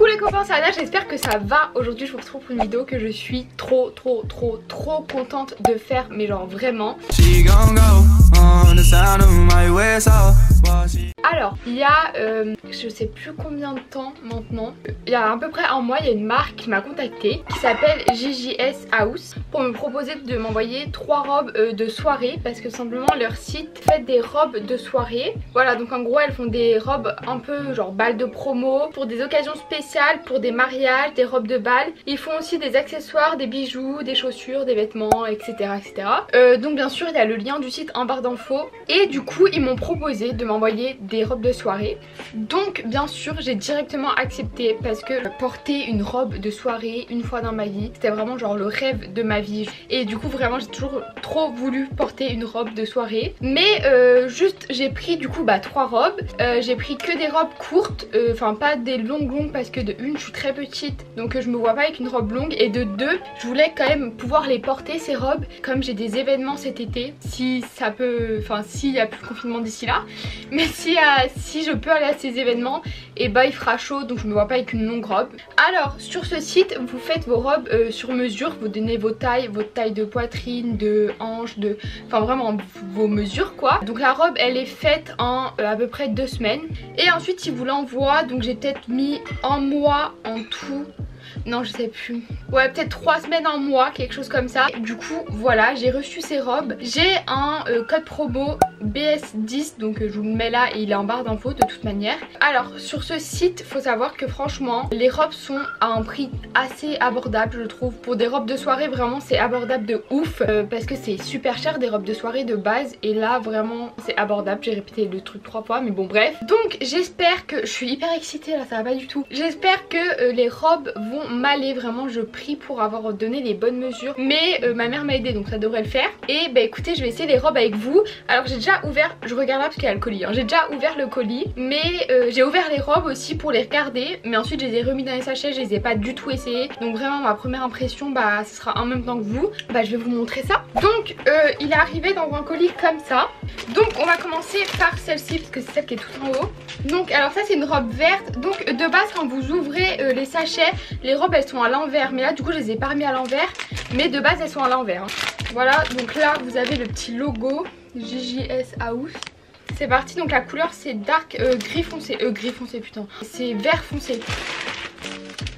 Coucou les copains, c'est Anna, j'espère que ça va. Aujourd'hui je vous retrouve pour une vidéo que je suis trop trop trop trop contente de faire, mais genre vraiment. Alors, il y a, euh, je sais plus combien de temps maintenant, il y a à peu près un mois, il y a une marque qui m'a contacté qui s'appelle JJS House pour me proposer de m'envoyer trois robes euh, de soirée parce que simplement leur site fait des robes de soirée. Voilà, donc en gros elles font des robes un peu genre balles de promo pour des occasions spéciales, pour des mariages, des robes de bal. Ils font aussi des accessoires, des bijoux, des chaussures, des vêtements, etc. etc. Euh, donc bien sûr il y a le lien du site en barre d'infos. Et du coup ils m'ont proposé de m'envoyer des robes de soirée. Donc bien sûr j'ai directement accepté parce que porter une robe de soirée une fois dans ma vie. C'était vraiment genre le rêve de ma vie. Et du coup vraiment j'ai toujours trop voulu porter une robe de soirée. Mais euh, juste j'ai pris du coup bah trois robes. Euh, j'ai pris que des robes courtes euh, enfin pas des longues longues parce que de une je suis très petite. Donc je me vois pas avec une robe longue. Et de deux je voulais quand même pouvoir les porter ces robes comme j'ai des événements cet été. Si ça peut enfin s'il y a plus de confinement d'ici là mais si, si je peux aller à ces événements et bah il fera chaud donc je me vois pas avec une longue robe. Alors sur ce site vous faites vos robes sur mesure vous donnez vos tailles votre taille de poitrine de hanche de enfin vraiment vos mesures quoi. Donc la robe elle est faite en à peu près deux semaines. Et ensuite il vous l'envoie donc j'ai peut-être mis un mois en tout non je sais plus. Ouais peut-être 3 semaines en mois quelque chose comme ça. Du coup voilà j'ai reçu ces robes. J'ai un euh, code promo BS10 donc euh, je vous le mets là et il est en barre d'infos de toute manière. Alors sur ce site faut savoir que franchement les robes sont à un prix assez abordable je trouve. Pour des robes de soirée vraiment c'est abordable de ouf euh, parce que c'est super cher des robes de soirée de base. Et là vraiment c'est abordable. J'ai répété le truc trois fois mais bon bref. Donc j'espère que je suis hyper excitée là ça va pas du tout. J'espère que les robes vont m'aller vraiment je prie pour avoir donné les bonnes mesures. Mais euh, ma mère m'a aidé donc ça devrait le faire. Et bah écoutez je vais essayer les robes avec vous. Alors j'ai déjà ouvert je regarde là parce qu'il y a le colis hein. j'ai déjà ouvert le colis mais euh, j'ai ouvert les robes aussi pour les regarder. Mais ensuite je les ai remis dans les sachets je les ai pas du tout essayé donc vraiment ma première impression bah ce sera en même temps que vous. Bah je vais vous montrer ça. Donc euh, il est arrivé dans un colis comme ça. Donc on va commencer par celle-ci parce que c'est celle qui est tout en haut. Donc alors ça c'est une robe verte. Donc de base quand vous ouvrez les sachets les robes elles sont à l'envers mais là du coup je les ai pas remis à l'envers mais de base elles sont à l'envers hein. voilà donc là vous avez le petit logo JJS House c'est parti donc la couleur c'est dark euh, gris foncé euh, gris foncé putain. C'est vert foncé.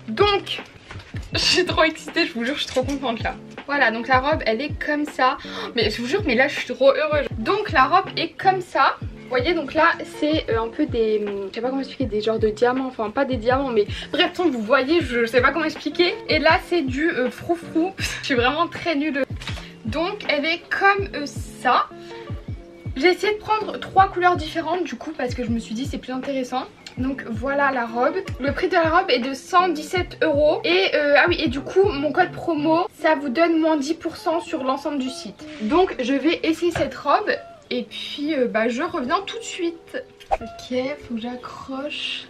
Donc je suis trop excitée je vous jure je suis trop contente là. Voilà donc la robe elle est comme ça. Mais je vous jure mais là je suis trop heureuse. Donc la robe est comme ça voyez donc là c'est euh, un peu des, je sais pas comment expliquer, des genres de diamants, enfin pas des diamants mais bref vous voyez je sais pas comment expliquer. Et là c'est du euh, froufrou, je suis vraiment très nulle. Donc elle est comme euh, ça. J'ai essayé de prendre trois couleurs différentes du coup parce que je me suis dit c'est plus intéressant. Donc voilà la robe. Le prix de la robe est de 117 euros. Et ah oui et du coup mon code promo ça vous donne moins 10% sur l'ensemble du site. Donc je vais essayer cette robe et puis euh, bah, je reviens tout de suite. Ok, faut que j'accroche.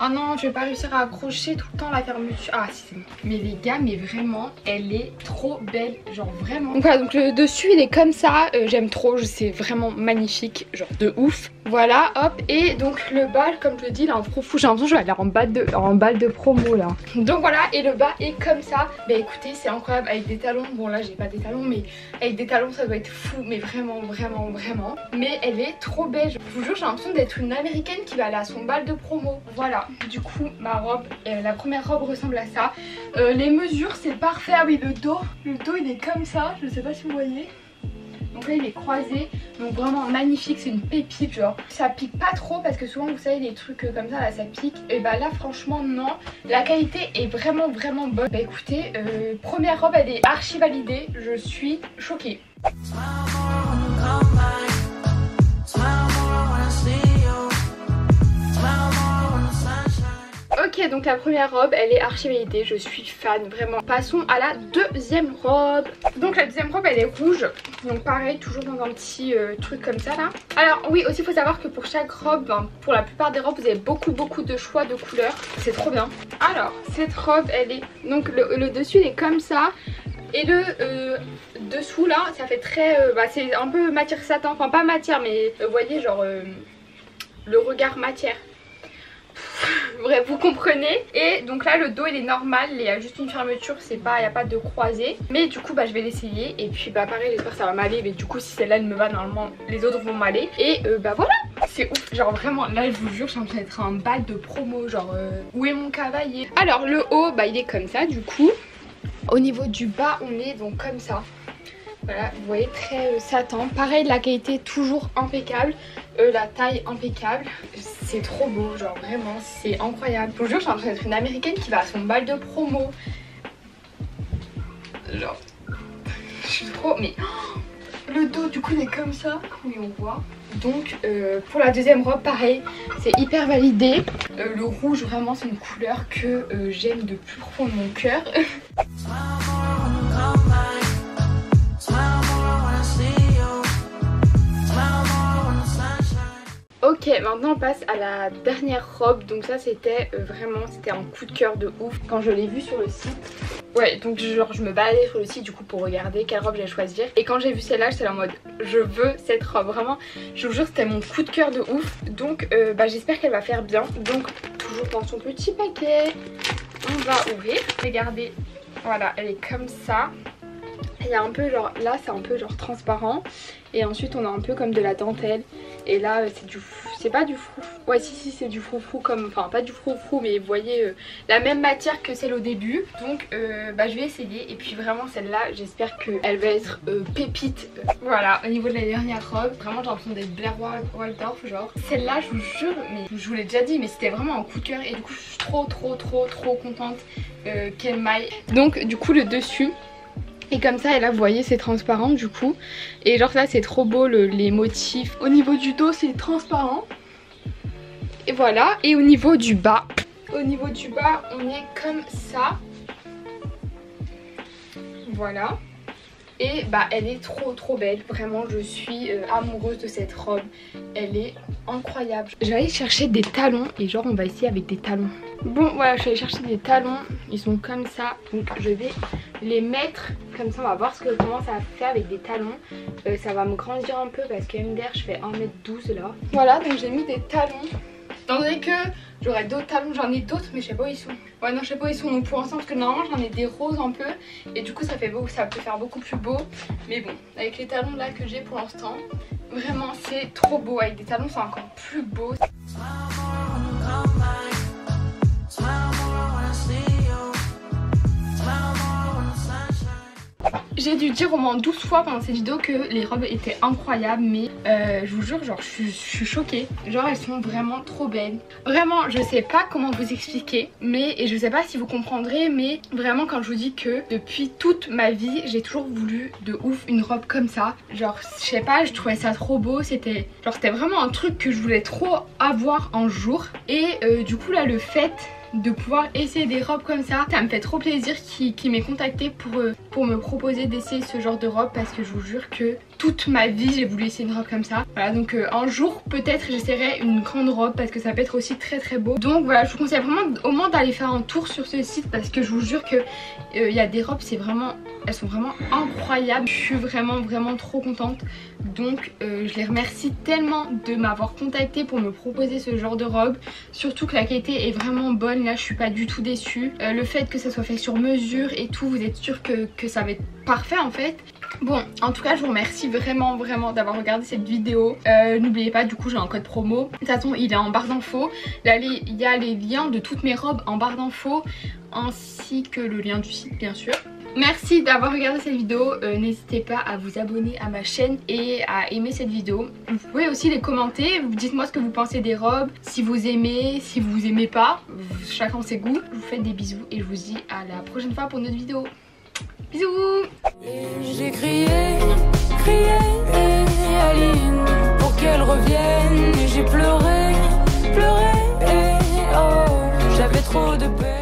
Ah non, je vais pas réussir à accrocher tout le temps la fermeture. Ah si c'est bon. Mais les gars, mais vraiment, elle est trop belle. Genre vraiment. Donc voilà, donc le dessus il est comme ça. Euh, j'aime trop, c'est vraiment magnifique. Genre de ouf. Voilà, hop. Et donc le bas, comme je le dis, est en fou. J'ai l'impression que je vais aller en balle, de, de promo là. Donc voilà, et le bas est comme ça. Bah écoutez, c'est incroyable avec des talons. Bon là, j'ai pas des talons, mais avec des talons, ça doit être fou. Mais vraiment, vraiment, vraiment. Mais elle est trop belle. Je vous jure, j'ai l'impression d'être une américaine qui va aller à son bal de promo. Voilà. Du coup, ma robe, euh, la première robe ressemble à ça. Euh, les mesures, c'est parfait. Ah oui, le dos, le dos, il est comme ça. Je sais pas si vous voyez. Donc là il est croisé, donc vraiment magnifique, c'est une pépite genre. Ça pique pas trop parce que souvent vous savez les trucs euh, comme ça là ça pique. Et bah là franchement non, la qualité est vraiment vraiment bonne. Bah écoutez, première robe elle est archi validée, je suis choquée. Donc la première robe elle est archi je suis fan vraiment. Passons à la deuxième robe. Donc la deuxième robe elle est rouge, donc pareil toujours dans un petit euh, truc comme ça là. Alors oui aussi il faut savoir que pour chaque robe, hein, pour la plupart des robes vous avez beaucoup beaucoup de choix de couleurs, c'est trop bien. Alors cette robe elle est, donc le, dessus il est comme ça. Et le euh, dessous là, ça fait très... Euh, bah, c'est un peu matière satin, enfin pas matière mais vous voyez genre le regard matière Bref, vous comprenez. Et donc là, le dos il est normal, il y a juste une fermeture, c'est pas, il n'y a pas de croisée. Mais du coup, bah je vais l'essayer. Et puis bah pareil, j'espère que ça va m'aller. Mais du coup, si celle-là elle me va, normalement les autres vont m'aller. Et euh, bah voilà, c'est ouf. Genre vraiment, là je vous jure, je suis en train d'être un bal de promo. Genre, euh, où est mon cavalier? Alors le haut, bah il est comme ça du coup. Au niveau du bas, on est donc comme ça. Voilà, vous voyez, très euh, satin. Pareil, la qualité toujours impeccable. La taille impeccable. C'est trop beau, genre vraiment, c'est incroyable. Je vous jure, en train d'être une américaine qui va à son bal de promo. Genre, je suis trop. Mais le dos, du coup, il est comme ça. Oui, on voit. Donc euh, pour la deuxième robe pareil c'est hyper validé euh, Le rouge vraiment c'est une couleur que euh, j'aime de plus profond de mon cœur Ok, maintenant on passe à la dernière robe. Donc ça c'était euh, vraiment, c'était un coup de cœur de ouf quand je l'ai vu sur le site. Ouais, donc genre je me baladais sur le site du coup pour regarder quelle robe j'allais choisir. Et quand j'ai vu celle-là, j'étais en mode je veux cette robe. Vraiment, je vous jure c'était mon coup de cœur de ouf. Donc euh, bah, j'espère qu'elle va faire bien. Donc toujours dans son petit paquet, on va ouvrir. Regardez, voilà, elle est comme ça. Il y a un peu genre, là c'est un peu genre transparent. Et ensuite on a un peu comme de la dentelle. Et là euh, c'est du c'est pas du frou ouais si si c'est du froufrou comme enfin pas du froufrou mais vous voyez euh, la même matière que celle au début. Donc euh, bah je vais essayer. Et puis vraiment celle-là j'espère qu'elle va être pépite. Voilà au niveau de la dernière robe vraiment j'ai l'impression d'être Blair Waldorf genre. Celle-là je vous jure mais je vous l'ai déjà dit mais c'était vraiment un coup de cœur. Et du coup je suis trop trop trop trop contente qu'elle maille. Donc du coup le dessus et comme ça, et là vous voyez c'est transparent du coup. Et genre là c'est trop beau les motifs. Au niveau du dos c'est transparent. Et voilà. Et au niveau du bas, au niveau du bas on est comme ça. Voilà. Et bah elle est trop trop belle, vraiment je suis euh, amoureuse de cette robe, elle est incroyable. Aller chercher des talons et genre on va essayer avec des talons. Bon voilà je vais aller chercher des talons, ils sont comme ça, donc je vais les mettre comme ça on va voir ce que, comment ça fait avec des talons. Euh, ça va me grandir un peu parce que MDR je fais 1m12 là. Voilà donc j'ai mis des talons. Étant donné que j'aurais d'autres talons, j'en ai d'autres mais je sais pas où ils sont. Ouais non je sais pas où ils sont donc pour l'instant parce que normalement j'en ai des roses un peu et du coup ça fait beau, ça peut faire beaucoup plus beau. Mais bon avec les talons là que j'ai pour l'instant vraiment c'est trop beau avec des talons c'est encore plus beau. J'ai dû dire au moins 12 fois pendant cette vidéo que les robes étaient incroyables mais euh, je vous jure genre je, suis choquée. Genre elles sont vraiment trop belles. Vraiment je sais pas comment vous expliquer mais et je sais pas si vous comprendrez mais vraiment quand je vous dis que depuis toute ma vie j'ai toujours voulu de ouf une robe comme ça. Genre je sais pas je trouvais ça trop beau c'était genre c'était vraiment un truc que je voulais trop avoir un jour et euh, du coup là le fait de pouvoir essayer des robes comme ça. Ça me fait trop plaisir qu'il m'ait contacté pour, euh, pour me proposer d'essayer ce genre de robe parce que je vous jure que toute ma vie j'ai voulu essayer une robe comme ça. Voilà donc euh, un jour peut-être j'essaierai une grande robe parce que ça peut être aussi très très beau. Donc voilà je vous conseille vraiment au moins d'aller faire un tour sur ce site parce que je vous jure que euh, il y a des robes c'est vraiment elles sont vraiment incroyables. Je suis vraiment vraiment trop contente. Donc je les remercie tellement de m'avoir contacté pour me proposer ce genre de robe. Surtout que la qualité est vraiment bonne là je suis pas du tout déçue. Euh, le fait que ça soit fait sur mesure et tout, vous êtes sûr que, ça va être parfait en fait. Bon, en tout cas, je vous remercie vraiment, vraiment d'avoir regardé cette vidéo. Euh, n'oubliez pas, du coup, j'ai un code promo. De toute façon, il est en barre d'infos. Là, il y a les liens de toutes mes robes en barre d'infos, ainsi que le lien du site, bien sûr. Merci d'avoir regardé cette vidéo, euh, n'hésitez pas à vous abonner à ma chaîne et à aimer cette vidéo. Vous pouvez aussi les commenter, dites-moi ce que vous pensez des robes, si vous aimez, si vous aimez pas, chacun ses goûts. Je vous fais des bisous et je vous dis à la prochaine fois pour notre vidéo. Bisous J'ai crié, crié, et Aline, pour qu'elle revienne, j'ai pleuré, pleuré, oh, j'avais trop de peine.